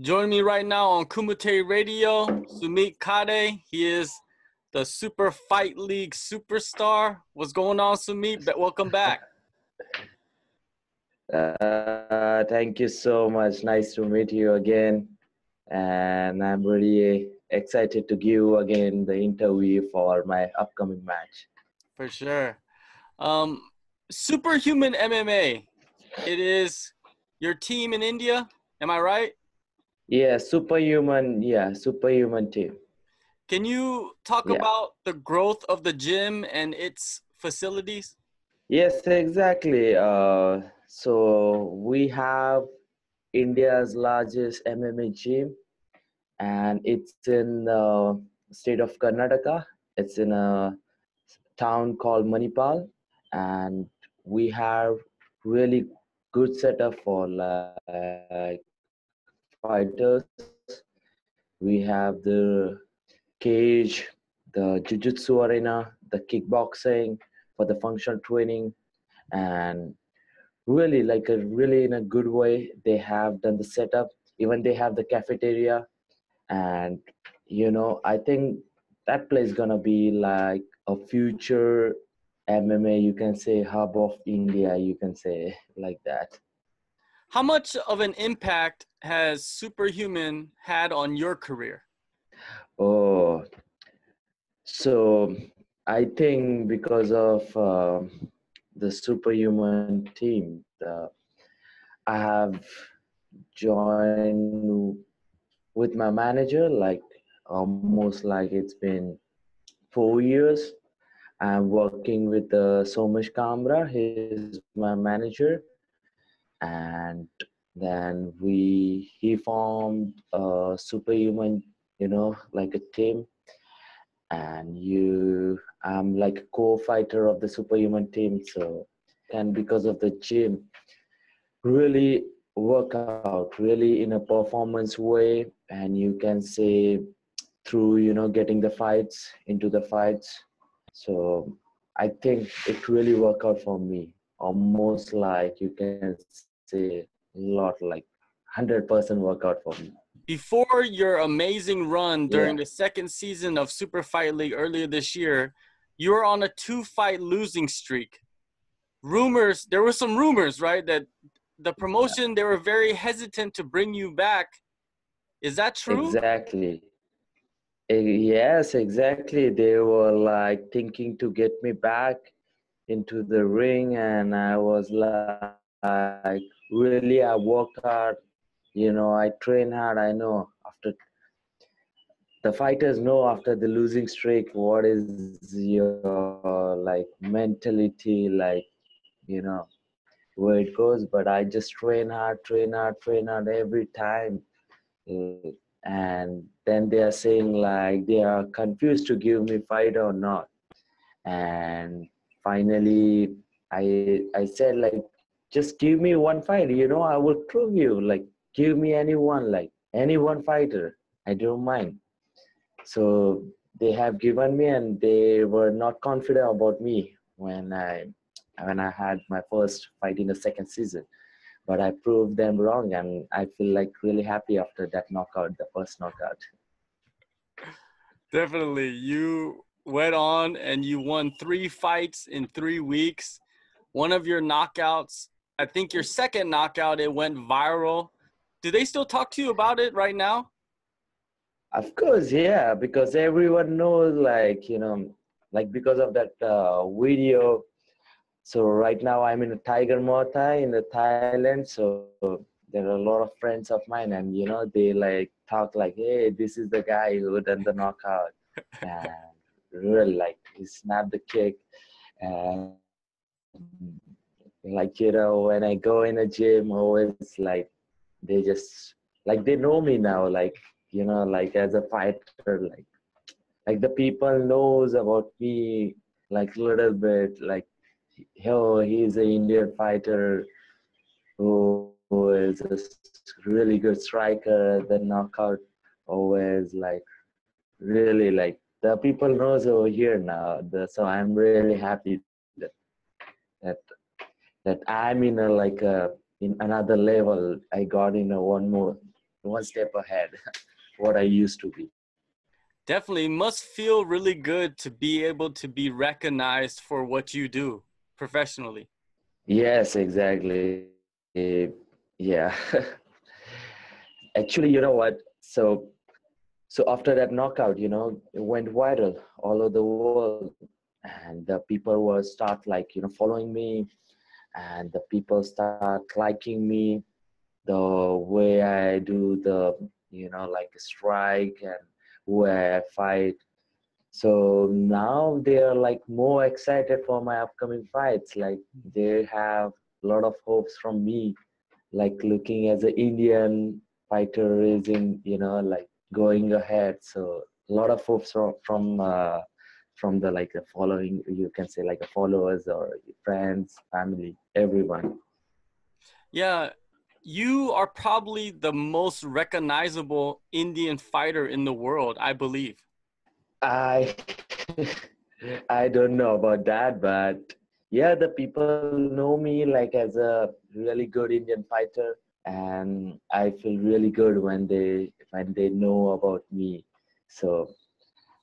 Joining me right now on Kumite Radio, Sumeet Khade. He is the Super Fight League superstar. What's going on, Sumit? Welcome back. Uh, thank you so much. Nice to meet you again. And I'm really excited to give you again the interview for my upcoming match. For sure. Um, Superhuman MMA. It is your team in India. Am I right? Yeah, superhuman. Yeah, superhuman team. Can you talk yeah. about the growth of the gym and its facilities? Yes, exactly. Uh, so we have India's largest MMA gym, and it's in the state of Karnataka. It's in a town called Manipal, and we have really good setup for like fighters. We have the cage, the jiu-jitsu arena, the kickboxing for the functional training, and really like a really in a good way they have done the setup. Even they have the cafeteria, and you know I think that place gonna be like a future MMA. You can say hub of India. You can say like that. How much of an impact has Superhuman had on your career? Oh, so I think because of uh, the Superhuman team, the, I have joined with my manager like almost like it's been four years. I'm working with uh, Somesh Kamra. He's my manager and then we he formed a superhuman you know like a team. And you i'm like a co-fighter of the superhuman team so and because of the gym really work out really in a performance way. And you can say through you know getting the fights into the fights. So i think it really worked out for me. Almost like you can a lot like 100% workout for me. Before your amazing run during yeah. the second season of super fight league earlier this year you were on a two fight losing streak. Rumors there were some rumors right that the promotion yeah. they were very hesitant to bring you back. Is that true? Exactly. Yes exactly. They were like thinking to get me back into the ring and i was like really I work hard, you know, I train hard. I know after the fighters know after the losing streak what is your like mentality, like, you know, where it goes. But I just train hard, train hard, train hard every time. And then they are saying like they are confused to give me fight or not. And finally I I said like just give me one fight. You know i will prove you. Like give me anyone like any one fighter. I don't mind. So they have given me and they were not confident about me when i when i had my first fight in the second season. But i proved them wrong and i feel like really happy after that knockout the first knockout. Definitely. You went on and you won three fights in three weeks. One of your knockouts I think your second knockout it went viral. Do they still talk to you about it right now? Of course, yeah, because everyone knows, like you know, like because of that uh, video. So right now I'm in a Tiger Muay Thai in the Thailand. So there are a lot of friends of mine, and you know they like talk like, "Hey, this is the guy who done the knockout," and really like he snapped the kick, and like you know when i go in a gym always like they just like they know me now like you know like as a fighter like like the people knows about me like a little bit like oh he's an indian fighter who, who is a really good striker the knockout always like really like the people knows over here now the, so i'm really happy that I'm in a like a in another level. I got in a one more one step ahead what I used to be. Definitely must feel really good to be able to be recognized for what you do professionally. Yes, exactly. Uh, yeah. Actually, you know what? So so after that knockout, you know, it went viral all over the world and the people were start like, you know, following me and the people start liking me the way I do the you know like a strike and where I fight. So now they are like more excited for my upcoming fights. Like they have a lot of hopes from me, like looking as an Indian fighter raising, you know, like going ahead. So a lot of hopes from from uh, from the like the following, you can say like the followers or friends, family, everyone. Yeah, you are probably the most recognizable Indian fighter in the world, I believe. I I don't know about that, but yeah, the people know me like as a really good Indian fighter, and I feel really good when they when they know about me. So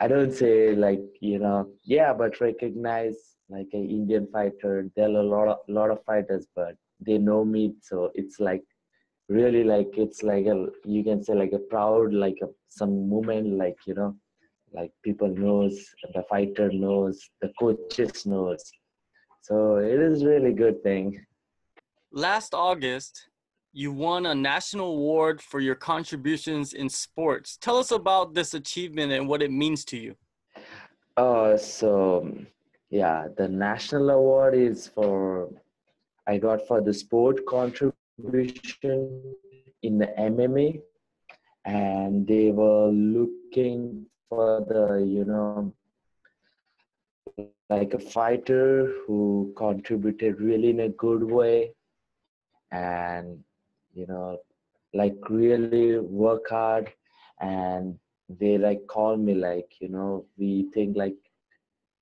I don't say like you know yeah, but recognize like an Indian fighter. There are a lot of lot of fighters, but they know me so it's like really like it's like a you can say like a proud like a some moment like you know like people knows the fighter knows the coaches knows so it is really good thing last august you won a national award for your contributions in sports. Tell us about this achievement and what it means to you. Uh so yeah the national award is for I got for the sport contribution in the MMA, and they were looking for the you know like a fighter who contributed really in a good way. And you know like really work hard and they like call me like you know we think like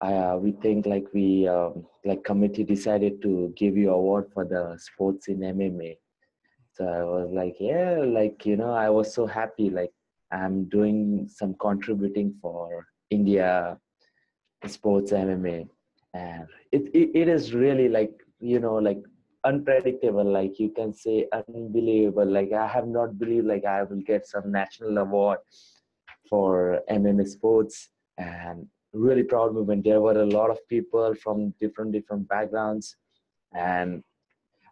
uh, we think like we um, like committee decided to give you award for the sports in MMA. So I was like, yeah, like you know, I was so happy. Like I'm doing some contributing for India sports MMA, and it, it, it is really like you know like unpredictable. Like you can say unbelievable. Like I have not believed like I will get some national award for MMA sports and really proud movement. There were a lot of people from different different backgrounds, and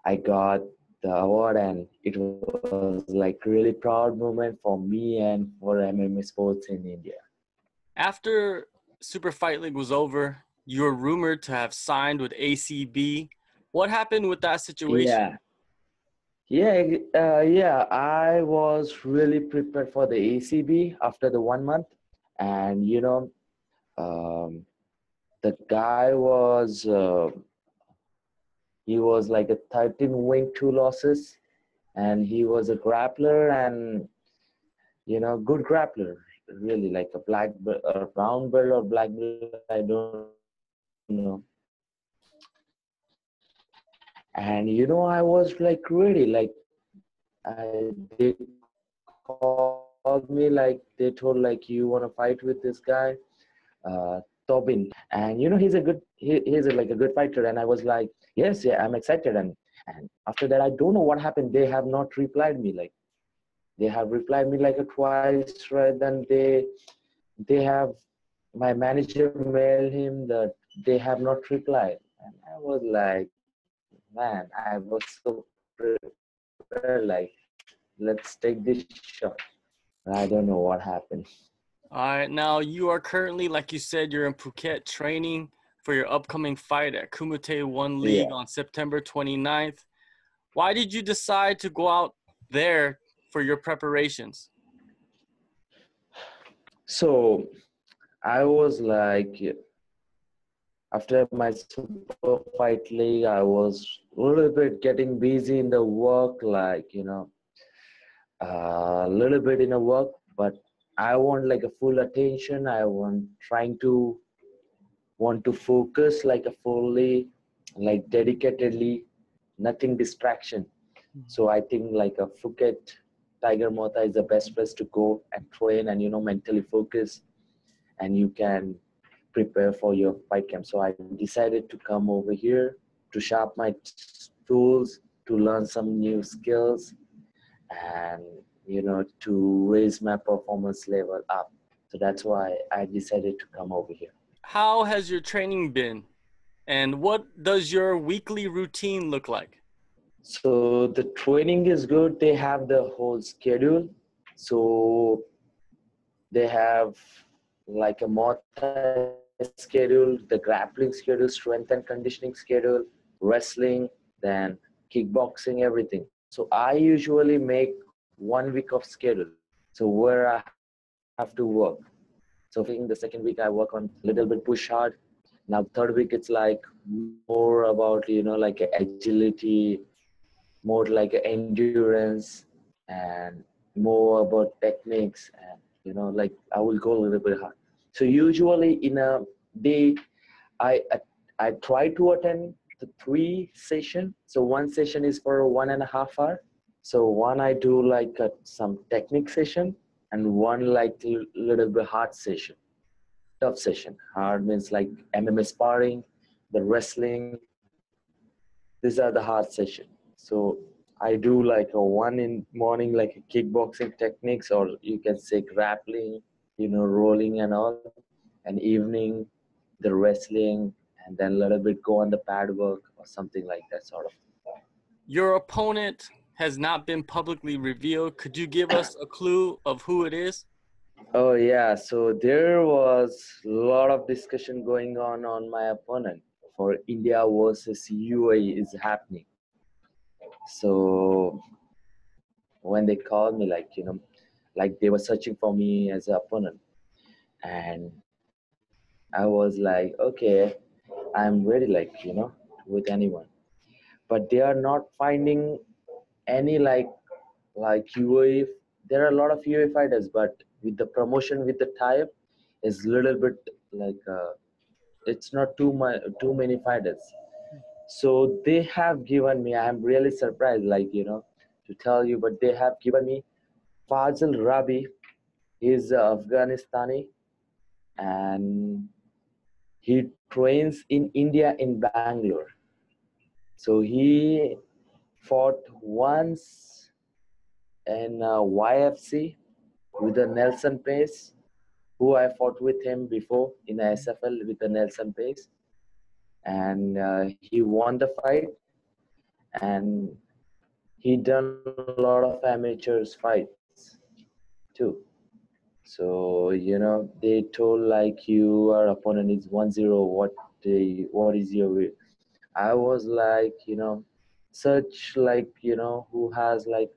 I got the award, and it was like really proud moment for me and for MMA sports in India. After Super Fight League was over, you were rumored to have signed with ACB. What happened with that situation? Yeah. Yeah, uh, yeah, I was really prepared for the ACB after the one month, and you know, um, the guy was uh, he was like a 13 win two losses and he was a grappler and you know good grappler really like a black a brown belt or black belt i don't know and you know i was like really like i they called me like they told like you want to fight with this guy? Uh, Tobin, and you know he's a good he, he's a, like a good fighter, and I was like, yes, yeah, I'm excited, and and after that, I don't know what happened. They have not replied me like they have replied me like a twice, right? Then they they have my manager mailed him that they have not replied, and I was like, man, I was so prepared, like let's take this shot. I don't know what happened. All right. Now you are currently, like you said, you're in Phuket training for your upcoming fight at Kumite One League yeah. on September 29th. Why did you decide to go out there for your preparations? So I was like, after my super fight league, I was a little bit getting busy in the work, like, you know, a little bit in the work, but I want like a full attention. I want trying to want to focus like a fully, like dedicatedly, nothing distraction. Mm-hmm. So I think like a Phuket Tiger Muay Thai is the best place to go and train and you know mentally focus, and you can prepare for your fight camp. So I decided to come over here to sharpen my tools, to learn some new skills, and you know to raise my performance level up. So that's why I decided to come over here. How has your training been? And what does your weekly routine look like? So the training is good. They have the whole schedule. So they have like a multi schedule, the grappling schedule, strength and conditioning schedule, wrestling, then kickboxing, everything. So I usually make one week of schedule. So where I have to work. So in the second week I work on a little bit push hard. Now third week it's like more about you know like agility, more like endurance and more about techniques and you know like i will go a little bit hard so usually in a day i i, I try to attend the three session. So one session is for one and a half hour. So one i do like a, some technique session and one like little bit hard session tough session. Hard means like mma sparring the wrestling. These are the hard session. So I do like a one in morning, like a kickboxing techniques, or you can say grappling, you know, rolling and all. And evening, the wrestling, and then a little bit go on the pad work or something like that, sort of. Your opponent has not been publicly revealed. Could you give us a clue of who it is? Oh yeah, so there was a lot of discussion going on on my opponent for India versus UAE is happening so when they called me like you know like they were searching for me as an opponent. And i was like okay i'm ready like you know with anyone. But they are not finding any like like UAE. There are a lot of UAE fighters, but with the promotion with the type, is little bit like uh, it's not too much too many fighters. So they have given me i'm really surprised like you know to tell you but they have given me fazil rabi he's afghanistani and he trains in india in bangalore. So he fought once in uh, yfc with the nelson pace who i fought with him before in sfl with the nelson pace. And uh, he won the fight and he done a lot of amateurs fights too. So you know they told like you your opponent is 1-0 what the what is your i was like you know such like you know who has like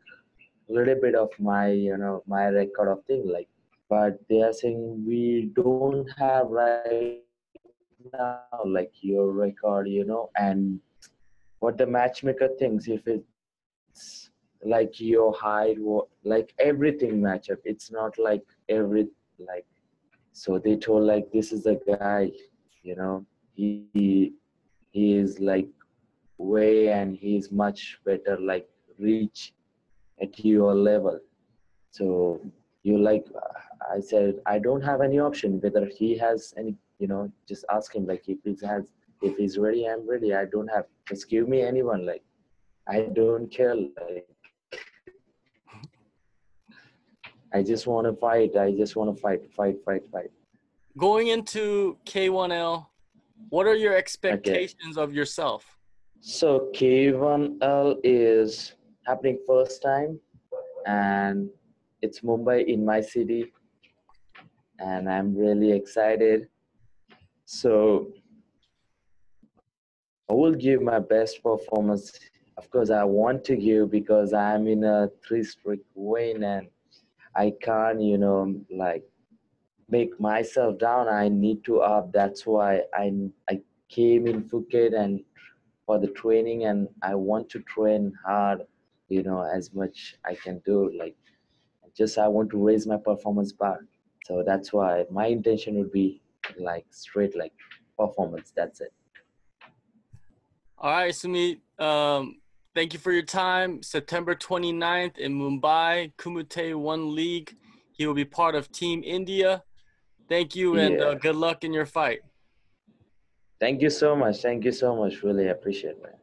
a little bit of my you know my record of thing like but they are saying we don't have right now, like your record, you know, and what the matchmaker thinks if it's like your height, like everything match up. It's not like every like. So they told like this is a guy, you know, he he is like way and he's much better like reach at your level. So you like I said I don't have any option whether he has any you know just ask him like if he has if he's ready i'm ready i don't have just give me anyone like i don't care like i just want to fight i just want to fight fight fight fight going into k1l what are your expectations okay. of yourself so k1l is happening first time and it's mumbai in my city and i'm really excited so I will give my best performance. Of course, I want to give because I'm in a three streak win and I can't, you know, like make myself down. I need to up. That's why I I came in Phuket and for the training and I want to train hard, you know, as much I can do. Like just I want to raise my performance bar. So that's why my intention would be like straight like performance. That's it. All right, Sumeet. Um, thank you for your time. September 29th in Mumbai, Kumite One League. He will be part of Team India. Thank you and uh, good luck in your fight. Thank you so much. Thank you so much. Really appreciate it.